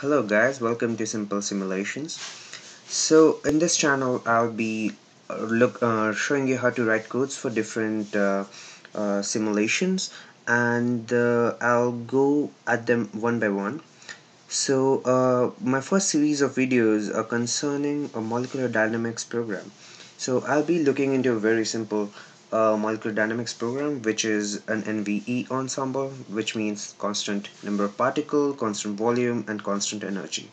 Hello guys, welcome to Simple Simulations. So in this channel I'll be uh, look uh, showing you how to write codes for different uh, uh simulations and uh, I'll go at them one by one. So uh, my first series of videos are concerning a molecular dynamics program. So I'll be looking into a very simple uh, molecular dynamics program which is an NVE ensemble which means constant number of particle, constant volume and constant energy.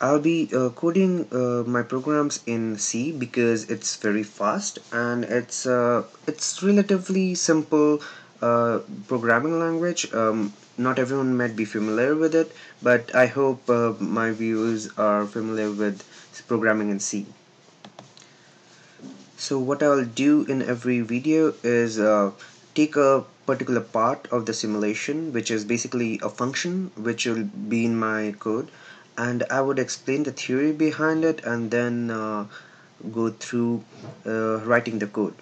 I'll be uh, coding uh, my programs in C because it's very fast and it's uh, it's relatively simple uh, programming language. Um, not everyone might be familiar with it, but I hope uh, my viewers are familiar with programming in C so what I'll do in every video is uh, take a particular part of the simulation which is basically a function which will be in my code and I would explain the theory behind it and then uh, go through uh, writing the code.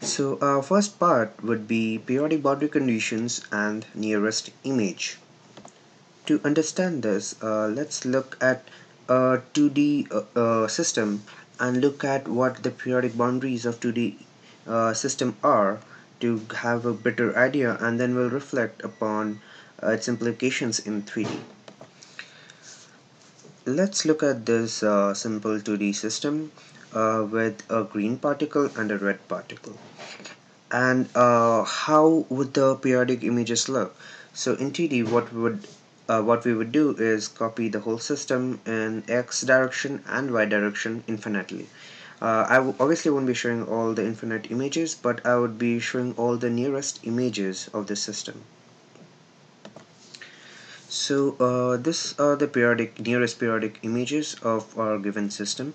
So our first part would be periodic boundary conditions and nearest image. To understand this uh, let's look at a 2D uh, uh, system and look at what the periodic boundaries of 2D uh, system are to have a better idea and then we'll reflect upon uh, its implications in 3D. Let's look at this uh, simple 2D system uh, with a green particle and a red particle. And uh, how would the periodic images look? So in 2D what would uh, what we would do is copy the whole system in x direction and y direction infinitely. Uh, I obviously won't be showing all the infinite images, but I would be showing all the nearest images of the system. So uh, this are the periodic nearest periodic images of our given system.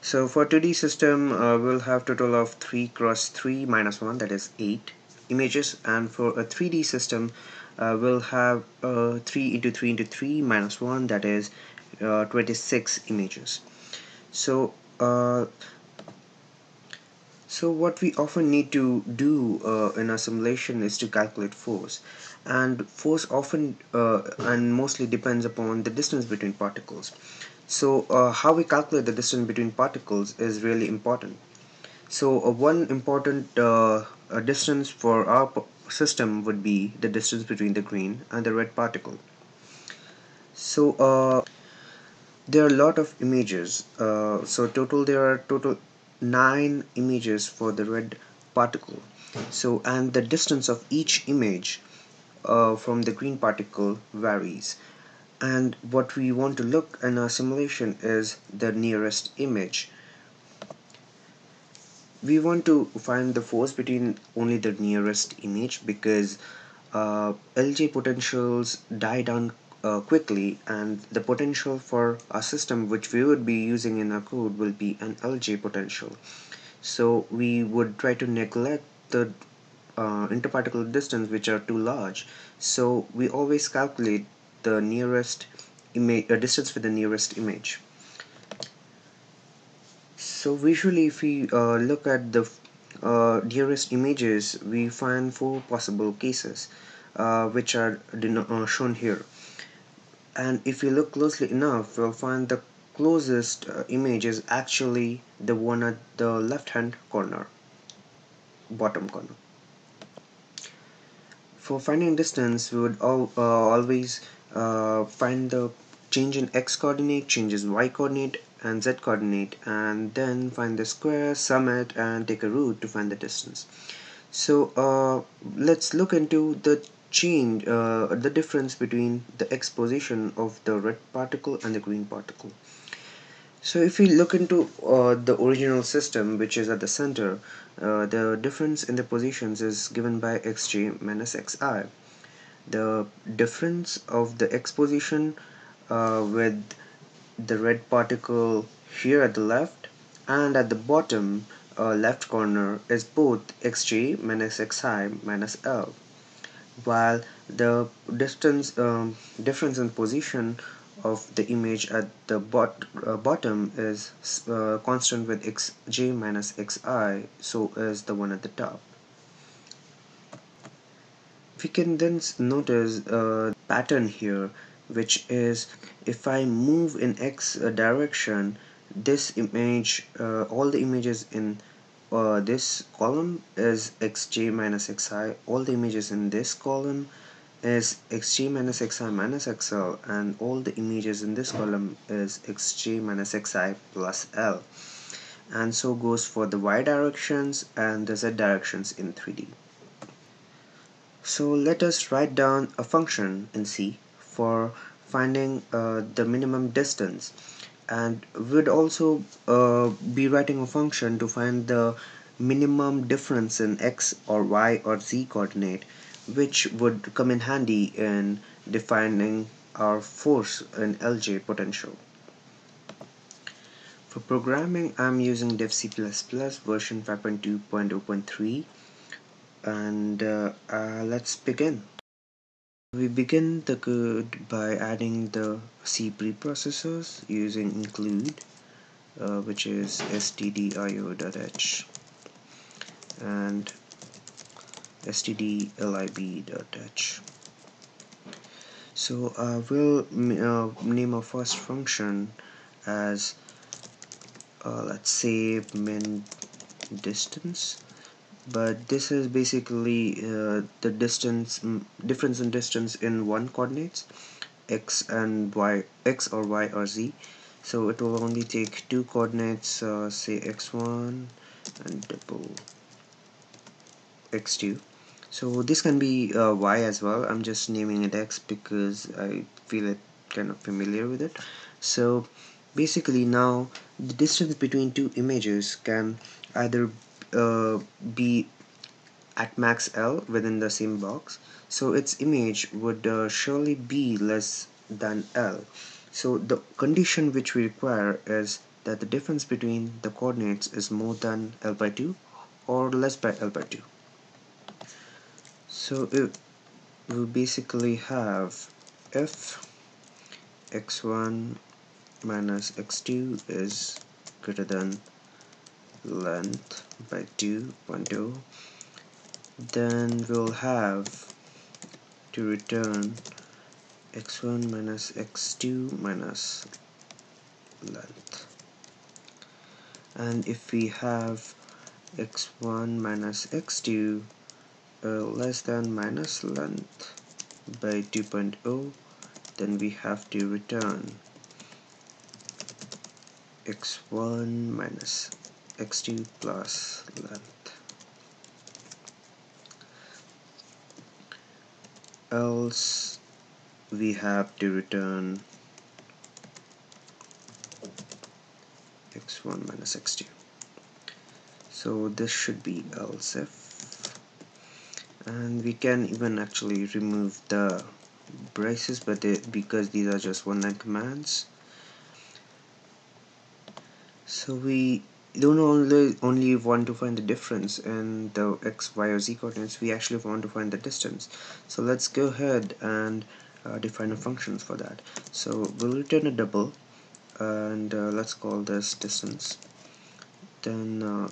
So for 2D system, uh, we'll have total of 3 cross 3 minus 1, that is 8 images, and for a 3D system, uh, we'll have uh, 3 into 3 into 3 minus 1 that is uh, 26 images. So uh, so what we often need to do uh, in a simulation is to calculate force. And force often uh, and mostly depends upon the distance between particles. So how we calculate the distance between particles is really important. So one important distance for our system would be the distance between the green and the red particle. So uh, there are a lot of images uh, so total there are total nine images for the red particle. So and the distance of each image uh, from the green particle varies. And what we want to look in our simulation is the nearest image we want to find the force between only the nearest image because uh, LJ potentials die down uh, quickly and the potential for a system which we would be using in our code will be an LJ potential. So we would try to neglect the uh, interparticle distance which are too large. So we always calculate the nearest image uh, distance with the nearest image so visually if we uh, look at the uh, nearest images we find four possible cases uh, which are uh, shown here. And if we look closely enough we'll find the closest uh, image is actually the one at the left hand corner bottom corner. For finding distance we would all, uh, always find the change in x coordinate changes y coordinate and z coordinate and then find the square sum it and take a root to find the distance. So uh, let's look into the change uh, the difference between the x position of the red particle and the green particle. So if we look into uh, the original system which is at the center uh, the difference in the positions is given by xj minus xi the difference of the x position uh, with the red particle here at the left and at the bottom uh, left corner is both xj minus xi minus l. While the distance um, difference in position of the image at the bot uh, bottom is uh, constant with xj minus xi so is the one at the top. We can then notice a pattern here which is if I move in X direction this image uh, all the images in uh, this column is xj minus xi. All the images in this column is xj minus xi minus xl and all the images in this column is xj minus xi plus l. And so goes for the y directions and the z directions in 3d so let us write down a function in C for finding uh, the minimum distance and we'd also uh, be writing a function to find the minimum difference in x or y or z coordinate which would come in handy in defining our force in LJ potential. For programming I'm using dev C++ version 5.2.0.3 and uh, uh, let's begin. We begin the code by adding the C preprocessors using include uh, which is stdio.h and stdlib.h so uh, we'll uh, name our first function as uh, let's say min distance but this is basically uh, the distance difference in distance in one coordinates x and y x or y or z. So it will only take two coordinates uh, say x1 and double x2 so this can be uh, y as well. I'm just naming it x because I feel it kind of familiar with it. So basically now the distance between two images can either uh, be at max L within the same box. So its image would uh, surely be less than L. So the condition which we require is that the difference between the coordinates is more than L by 2 or less by L by 2 so it we basically have if x1 minus x2 is greater than length by 2.0 then we'll have to return x1 minus x2 minus length and if we have x1 minus x2 uh, less than minus length by 2.0 then we have to return x1 minus x2 plus length. Else we have to return x1 minus x2 so this should be else if and we can even actually remove the braces but they, because these are just one line commands. So we don't only only want to find the difference in the x y or z coordinates we actually want to find the distance. So let's go ahead and uh, define a function for that. So we'll return a double and uh, let's call this distance. Then uh,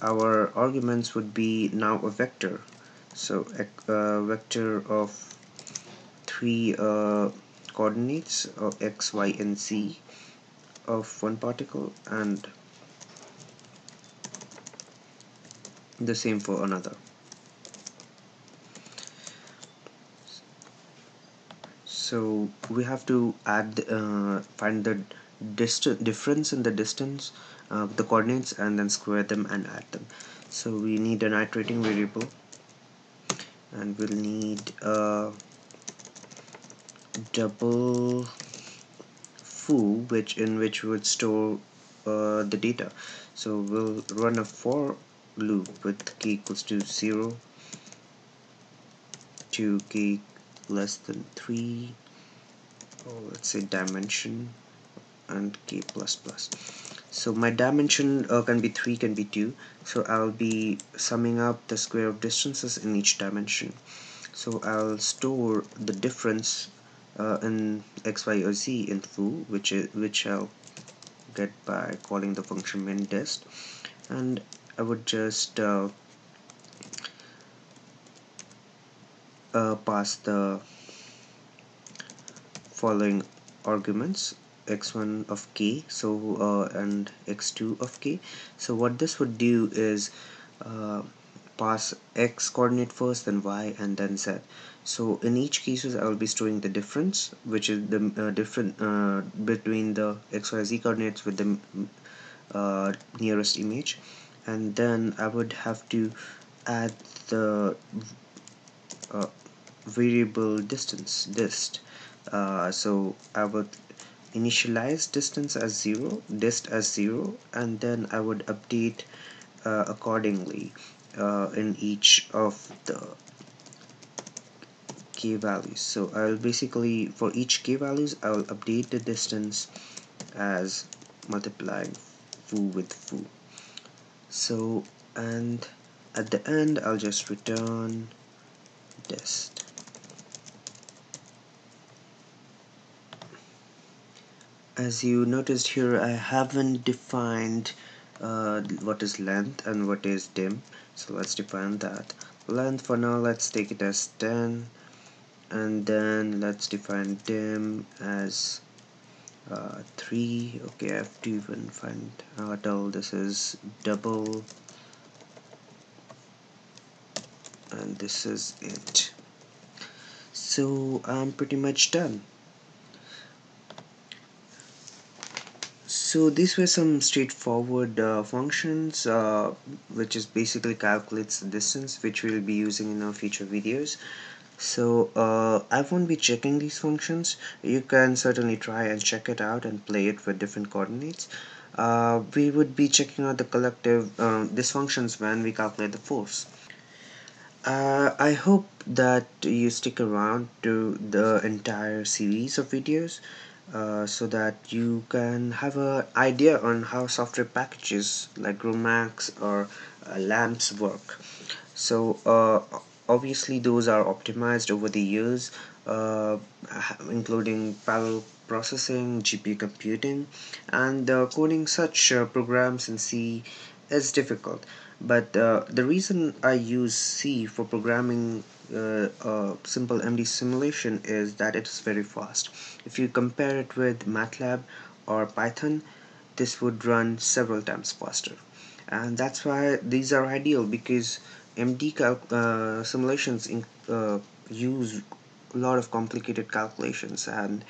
our arguments would be now a vector. So a uh, vector of three uh, coordinates of x y and z of one particle and the same for another. So we have to add uh, find the distance difference in the distance of the coordinates and then square them and add them. So we need an iterating variable and we'll need a double foo which in which would store uh, the data. So we'll run a for loop with k equals to 0 to k less than 3 or let's say dimension and k plus plus. So my dimension uh, can be 3 can be 2 so I'll be summing up the square of distances in each dimension. So I'll store the difference uh, in x y or z in foo which is which I'll get by calling the function min dist. And I would just uh, uh, pass the following arguments. X1 of k so uh, and x2 of k. So what this would do is uh, pass x coordinate first then y and then z. So in each cases I will be storing the difference which is the uh, different uh, between the xyz coordinates with the uh, nearest image and then I would have to add the uh, variable distance dist. Uh, so I would initialize distance as 0 dist as 0 and then I would update uh, accordingly uh, in each of the k values. So I'll basically for each k values I will update the distance as multiplying foo with foo so and at the end I'll just return dist as you noticed here I haven't defined uh, what is length and what is dim. So let's define that. Length for now let's take it as 10 and then let's define dim as uh, 3 okay I have to even find uh, tell this is double. And this is it. So I'm pretty much done. So these were some straightforward uh, functions uh, which is basically calculates the distance which we'll be using in our future videos so uh, I won't be checking these functions. You can certainly try and check it out and play it with different coordinates. Uh, we would be checking out the collective these functions when we calculate the force. Uh, I hope that you stick around to the entire series of videos uh, so that you can have an idea on how software packages like GROMACS or uh, LAMMPS work. So uh, obviously those are optimized over the years uh, including parallel processing, GPU computing and coding such uh, programs in C is difficult. But uh, the reason I use C for programming uh, a simple MD simulation is that it is very fast. If you compare it with MATLAB or Python this would run several times faster. And that's why these are ideal because MD uh, simulations in, uh, use a lot of complicated calculations and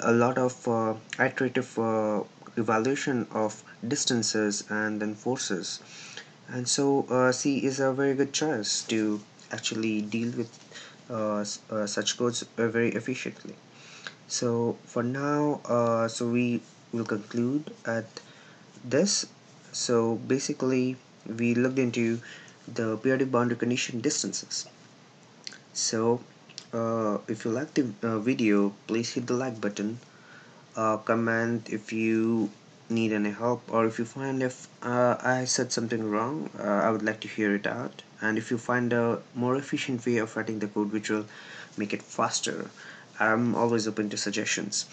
a lot of uh, iterative evaluation of distances and then forces. And so uh, C is a very good choice to actually deal with uh, uh, such codes very efficiently. So for now so we will conclude at this. So basically we looked into the periodic boundary condition distances. So uh, if you like the uh, video please hit the like button. Uh, comment if you need any help or if you find if uh, I said something wrong uh, I would like to hear it out. And if you find a more efficient way of writing the code which will make it faster I'm always open to suggestions